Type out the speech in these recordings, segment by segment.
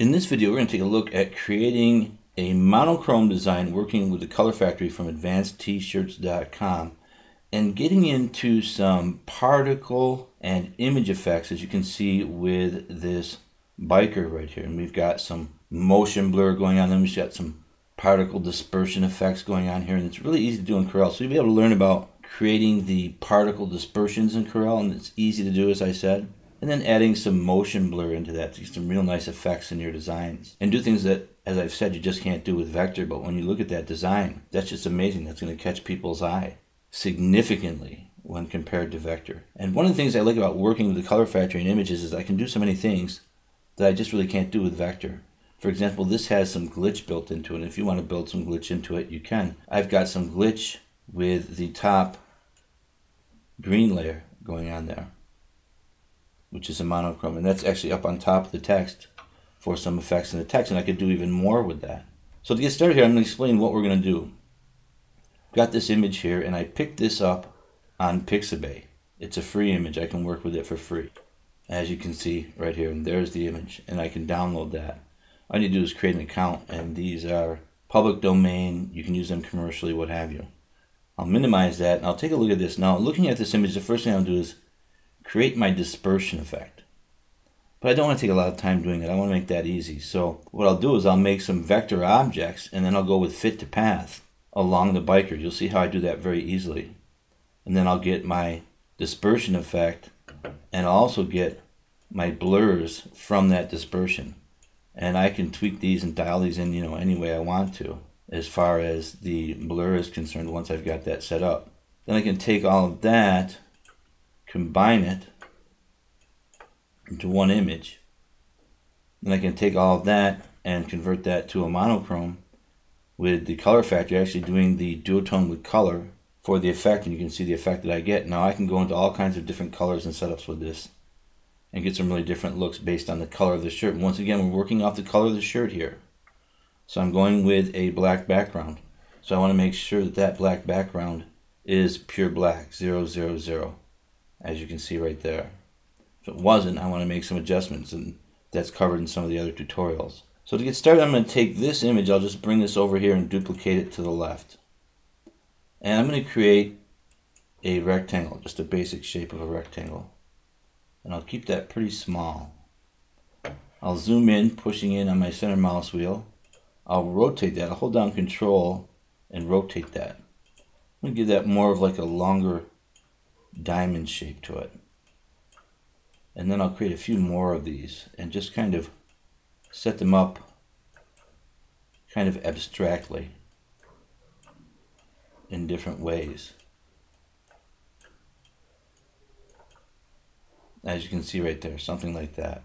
In this video, we're going to take a look at creating a monochrome design working with the Color Factory from AdvancedTshirts.com and getting into some particle and image effects as you can see with this biker right here. And we've got some motion blur going on, then we've got some particle dispersion effects going on here, and it's really easy to do in Corel. So you'll be able to learn about creating the particle dispersions in Corel, and it's easy to do as I said and then adding some motion blur into that to get some real nice effects in your designs. And do things that as i've said you just can't do with vector but when you look at that design that's just amazing. That's going to catch people's eye significantly when compared to vector. And one of the things i like about working with the color factory and images is i can do so many things that i just really can't do with vector. For example this has some glitch built into it and if you want to build some glitch into it you can. I've got some glitch with the top green layer going on there which is a monochrome. And that's actually up on top of the text for some effects in the text. And I could do even more with that. So to get started here, I'm going to explain what we're going to do. Got this image here, and I picked this up on Pixabay. It's a free image. I can work with it for free. As you can see right here, and there's the image, and I can download that. All you need to do is create an account, and these are public domain. You can use them commercially, what have you. I'll minimize that, and I'll take a look at this. Now, looking at this image, the first thing I'll do is create my dispersion effect. But I don't want to take a lot of time doing it. I want to make that easy. So what I'll do is I'll make some vector objects and then I'll go with fit to path along the biker. You'll see how I do that very easily. And then I'll get my dispersion effect and I'll also get my blurs from that dispersion. And I can tweak these and dial these in, you know, any way I want to as far as the blur is concerned once I've got that set up. Then I can take all of that combine it into one image. Then I can take all of that and convert that to a monochrome with the color factory actually doing the duotone with color for the effect and you can see the effect that I get. Now I can go into all kinds of different colors and setups with this and get some really different looks based on the color of the shirt. And once again, we're working off the color of the shirt here. So I'm going with a black background. So I want to make sure that that black background is pure black, 000 as you can see right there. If it wasn't, I want to make some adjustments, and that's covered in some of the other tutorials. So to get started, I'm going to take this image, I'll just bring this over here and duplicate it to the left. And I'm going to create a rectangle, just a basic shape of a rectangle. And I'll keep that pretty small. I'll zoom in, pushing in on my center mouse wheel. I'll rotate that, I'll hold down control and rotate that. I'm going to give that more of like a longer diamond shape to it. And then I'll create a few more of these and just kind of set them up kind of abstractly in different ways. As you can see right there, something like that.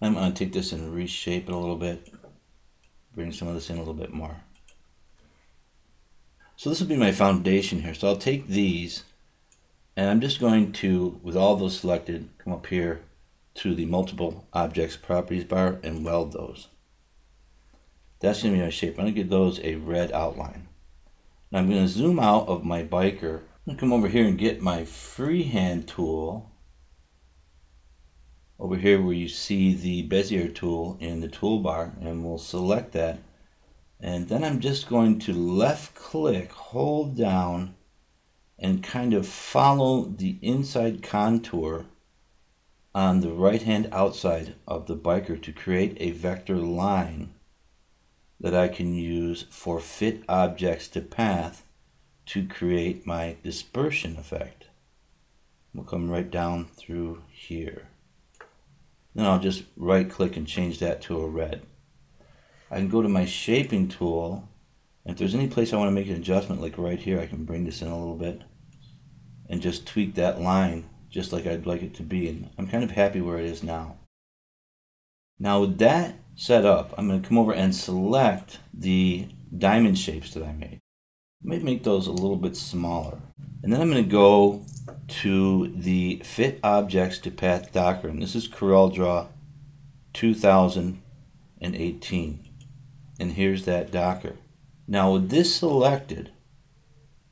I'm going to take this and reshape it a little bit, bring some of this in a little bit more. So this will be my foundation here. So I'll take these and I'm just going to, with all those selected, come up here to the multiple objects properties bar and weld those. That's going to be my shape. I'm going to give those a red outline. Now I'm going to zoom out of my biker. I'm going to come over here and get my freehand tool. Over here where you see the Bezier tool in the toolbar and we'll select that and then I'm just going to left click, hold down, and kind of follow the inside contour on the right hand outside of the biker to create a vector line that I can use for fit objects to path to create my dispersion effect. We'll come right down through here. Then I'll just right click and change that to a red. I can go to my shaping tool. And if there's any place I want to make an adjustment, like right here, I can bring this in a little bit and just tweak that line just like I'd like it to be. And I'm kind of happy where it is now. Now with that set up, I'm going to come over and select the diamond shapes that I made. I might make those a little bit smaller. And then I'm going to go to the Fit Objects to Path Docker. And this is CorelDRAW 2018 and here's that Docker. Now with this selected,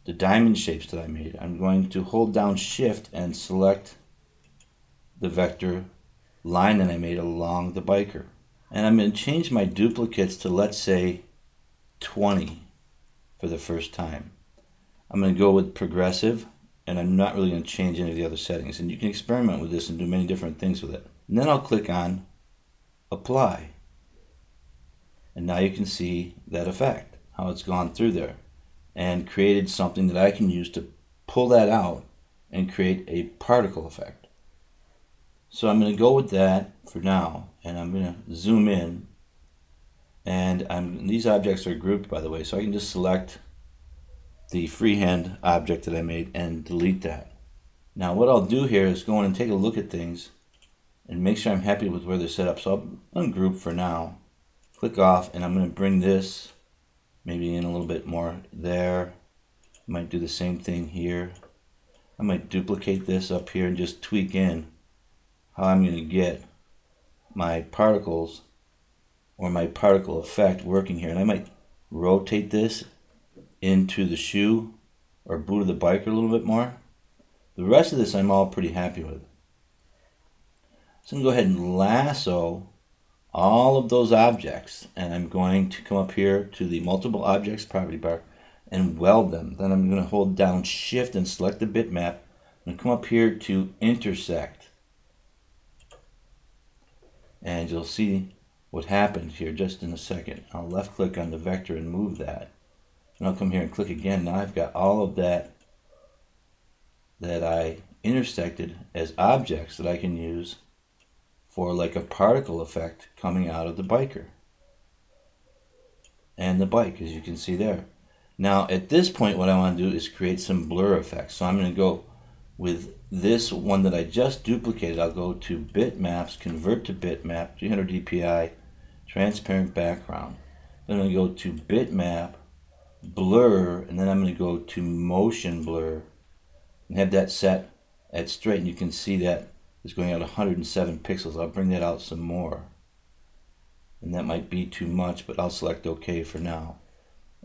the diamond shapes that I made, I'm going to hold down shift and select the vector line that I made along the biker. And I'm going to change my duplicates to, let's say, 20 for the first time. I'm going to go with progressive, and I'm not really going to change any of the other settings. And you can experiment with this and do many different things with it. And then I'll click on Apply. And now you can see that effect, how it's gone through there, and created something that I can use to pull that out and create a particle effect. So I'm going to go with that for now, and I'm going to zoom in. And I'm, these objects are grouped, by the way, so I can just select the freehand object that I made and delete that. Now what I'll do here is go in and take a look at things and make sure I'm happy with where they're set up. So I'll ungroup for now, click off, and I'm going to bring this maybe in a little bit more there. I Might do the same thing here. I might duplicate this up here and just tweak in how I'm going to get my particles or my particle effect working here. And I might rotate this into the shoe or boot of the biker a little bit more. The rest of this I'm all pretty happy with. So I'm going to go ahead and lasso all of those objects and I'm going to come up here to the multiple objects property bar and weld them. Then I'm going to hold down shift and select the bitmap and come up here to intersect and you'll see what happens here just in a second. I'll left click on the vector and move that. And I'll come here and click again. Now I've got all of that that I intersected as objects that I can use for like a particle effect coming out of the biker and the bike as you can see there. Now at this point what I want to do is create some blur effects. So I'm going to go with this one that I just duplicated, I'll go to bitmaps, convert to bitmap, 300 dpi, transparent background. Then I'm going to go to bitmap, blur, and then I'm going to go to motion blur and have that set at straight. And you can see that is going out 107 pixels. I'll bring that out some more. And that might be too much, but I'll select OK for now.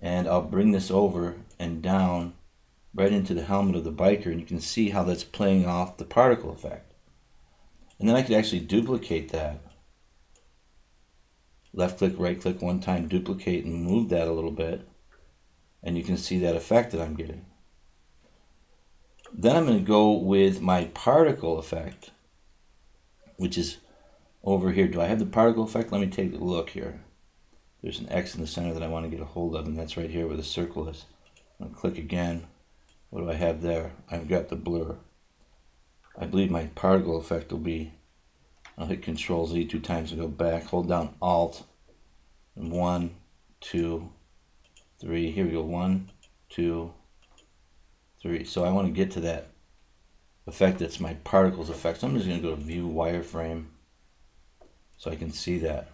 And I'll bring this over and down right into the helmet of the biker and you can see how that's playing off the particle effect. And then I could actually duplicate that. Left click, right click one time, duplicate and move that a little bit. And you can see that effect that I'm getting. Then I'm going to go with my particle effect, which is over here. Do I have the particle effect? Let me take a look here. There's an X in the center that I want to get a hold of, and that's right here where the circle is. I'm going to click again what do I have there? I've got the blur. I believe my particle effect will be, I'll hit Control Z two times and go back, hold down Alt, and one, two, three, here we go, one, two, three. So I want to get to that effect that's my particles effect. So I'm just going to go to View Wireframe so I can see that.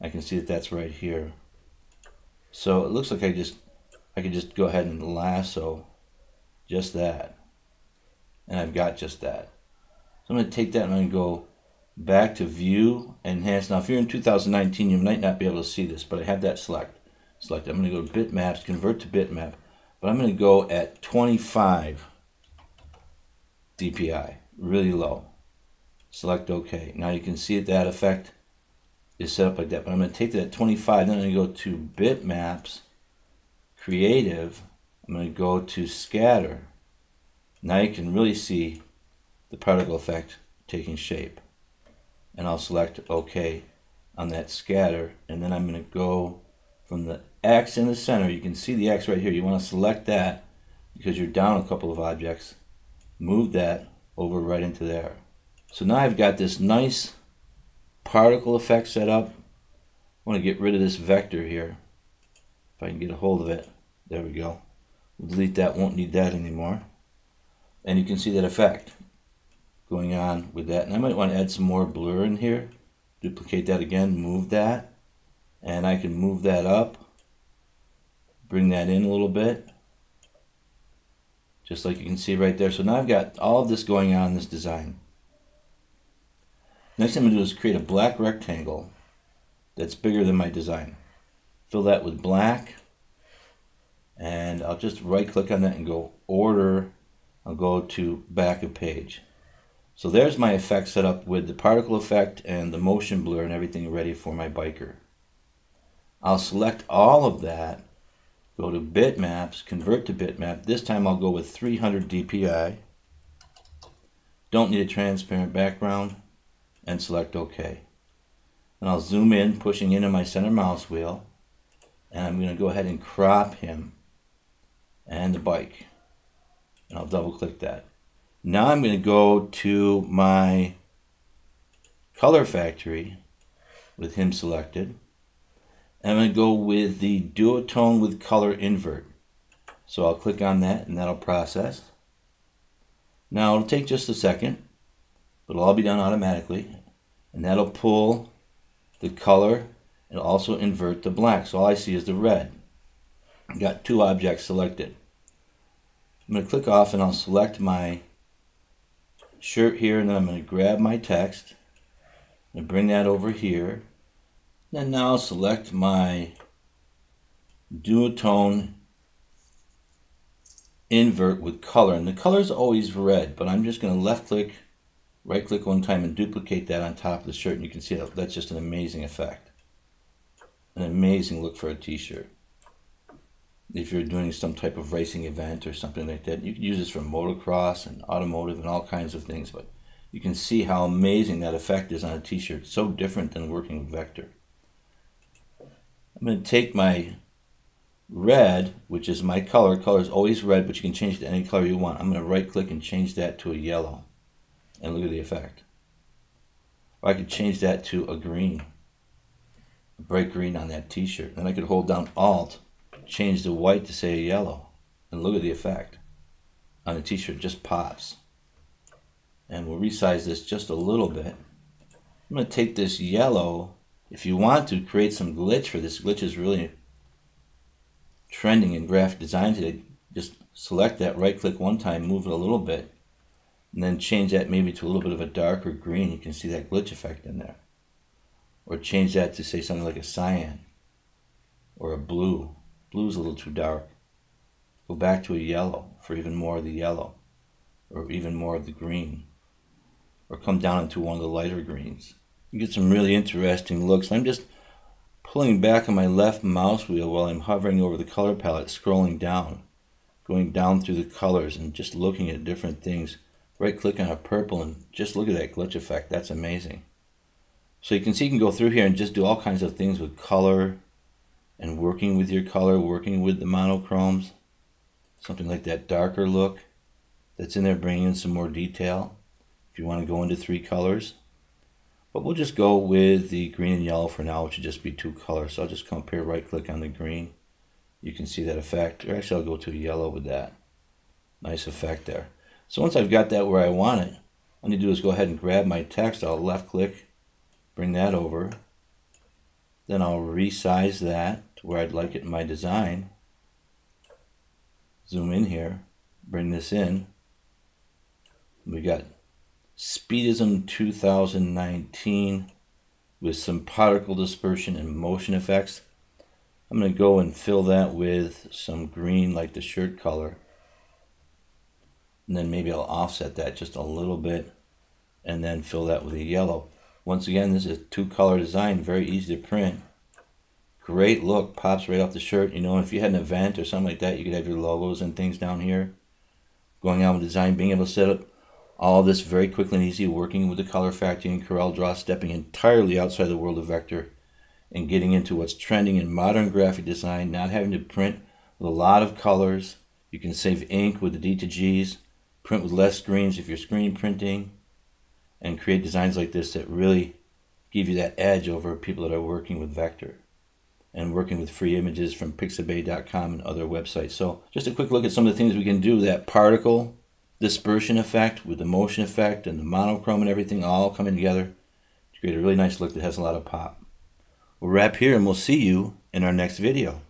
I can see that that's right here. So it looks like I just, I could just go ahead and lasso just that. And I've got just that. So I'm going to take that and I'm going to go back to view enhance. Now if you're in 2019 you might not be able to see this but I have that select. Select. I'm going to go to bitmaps, convert to bitmap. But I'm going to go at 25 DPI, really low. Select OK. Now you can see that effect is set up like that. But I'm going to take that 25, then I'm going to go to bitmaps, creative, I'm going to go to scatter. Now you can really see the particle effect taking shape. And I'll select OK on that scatter. And then I'm going to go from the X in the center. You can see the X right here. You want to select that because you're down a couple of objects. Move that over right into there. So now I've got this nice particle effect set up. I want to get rid of this vector here. If I can get a hold of it. There we go. We'll delete that, won't need that anymore. And you can see that effect going on with that. And I might want to add some more blur in here. Duplicate that again, move that. And I can move that up. Bring that in a little bit. Just like you can see right there. So now I've got all of this going on in this design. Next thing I'm going to do is create a black rectangle that's bigger than my design. Fill that with black and I'll just right click on that and go order I'll go to back of page So there's my effect set up with the particle effect and the motion blur and everything ready for my biker. I'll select all of that, go to bitmaps, convert to bitmap. This time I'll go with 300 dpi. Don't need a transparent background and select OK. And I'll zoom in, pushing into my center mouse wheel. And I'm going to go ahead and crop him and the bike. And I'll double click that. Now I'm going to go to my color factory with him selected. I'm going to go with the duotone with color invert. So I'll click on that and that'll process. Now it'll take just a second, but it'll all be done automatically. And that'll pull the color and also invert the black. So all I see is the red. I've got two objects selected. I'm going to click off and I'll select my shirt here and then I'm going to grab my text and bring that over here. And now select my duotone invert with color. And the color is always red, but I'm just going to left click, right click one time and duplicate that on top of the shirt. And you can see that that's just an amazing effect. An amazing look for a t-shirt if you're doing some type of racing event or something like that. You can use this for motocross and automotive and all kinds of things, but you can see how amazing that effect is on a t-shirt. So different than working with vector. I'm going to take my red, which is my color. Color is always red, but you can change it to any color you want. I'm going to right click and change that to a yellow. And look at the effect. Or I could change that to a green. A bright green on that t-shirt. Then I could hold down Alt change the white to say a yellow. And look at the effect. On the t-shirt just pops. And we'll resize this just a little bit. I'm going to take this yellow. If you want to create some glitch for this, glitch is really trending in graphic design today. Just select that, right click one time, move it a little bit, and then change that maybe to a little bit of a darker green. You can see that glitch effect in there. Or change that to say something like a cyan or a blue. Blue's a little too dark. Go back to a yellow for even more of the yellow, or even more of the green. Or come down into one of the lighter greens. You get some really interesting looks. I'm just pulling back on my left mouse wheel while I'm hovering over the color palette, scrolling down, going down through the colors and just looking at different things. Right click on a purple and just look at that glitch effect. That's amazing. So you can see you can go through here and just do all kinds of things with color, and working with your color, working with the monochromes, something like that darker look that's in there, bringing in some more detail. If you want to go into three colors, but we'll just go with the green and yellow for now, which would just be two colors. So I'll just come up here, right click on the green. You can see that effect. Or actually, I'll go to yellow with that. Nice effect there. So once I've got that where I want it, all I need to do is go ahead and grab my text. I'll left click, bring that over. Then I'll resize that to where I'd like it in my design. Zoom in here, bring this in. We got Speedism 2019 with some particle dispersion and motion effects. I'm going to go and fill that with some green like the shirt color. And then maybe I'll offset that just a little bit and then fill that with a yellow. Once again, this is a two color design, very easy to print. Great look, pops right off the shirt. You know, if you had an event or something like that, you could have your logos and things down here. Going out with design, being able to set up all of this very quickly and easy, working with the color factory and Corel Draw, stepping entirely outside the world of vector and getting into what's trending in modern graphic design, not having to print with a lot of colors. You can save ink with the DTGs, print with less screens if you're screen printing, and create designs like this that really give you that edge over people that are working with vector and working with free images from pixabay.com and other websites. So just a quick look at some of the things we can do. That particle dispersion effect with the motion effect and the monochrome and everything all coming together to create a really nice look that has a lot of pop. We'll wrap here and we'll see you in our next video.